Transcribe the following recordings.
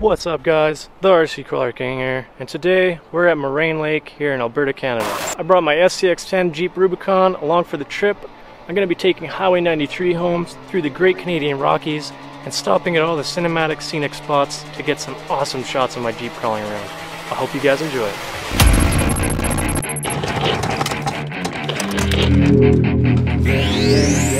What's up guys, the RC Crawler King here, and today we're at Moraine Lake here in Alberta, Canada. I brought my SCX-10 Jeep Rubicon along for the trip. I'm going to be taking Highway 93 homes through the Great Canadian Rockies and stopping at all the cinematic scenic spots to get some awesome shots of my Jeep crawling around. I hope you guys enjoy Yeah, yeah. All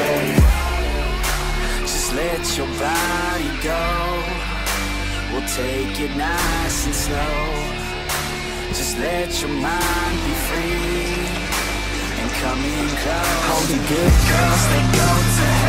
Let your body go. We'll take it nice and slow. Just let your mind be free and come in close. The good girls, they go to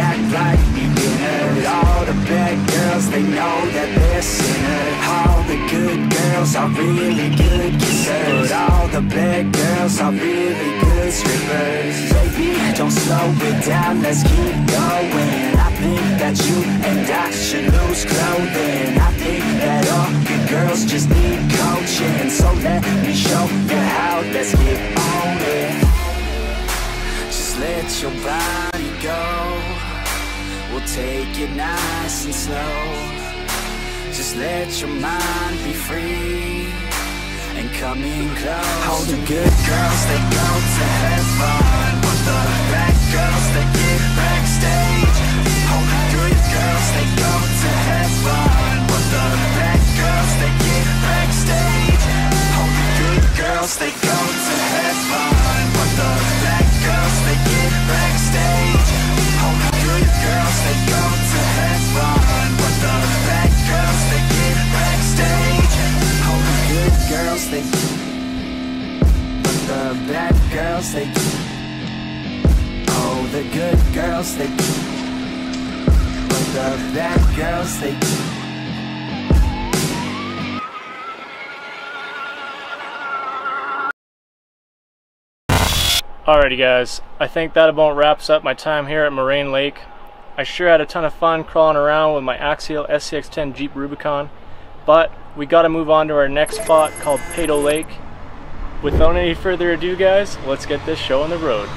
act like beginners. All the bad girls, they know that they're sinners. All the good girls are really good kissers. But all the bad girls are really good strippers. Baby, don't slow it down, let's keep going. I think that you and I should lose clothing. I think that all good girls just need coaching. So let me show you how, let's get on it. Just let your body go. We'll take it nice and slow. Just let your mind be free and come in close. All the good girls, they go to have the bad girls, they Oh, the good girls, they But the bad girls, they Alrighty guys, I think that about wraps up my time here at Moraine Lake. I sure had a ton of fun crawling around with my Axial SCX-10 Jeep Rubicon, but we gotta move on to our next spot called Peyto Lake. Without any further ado guys, let's get this show on the road.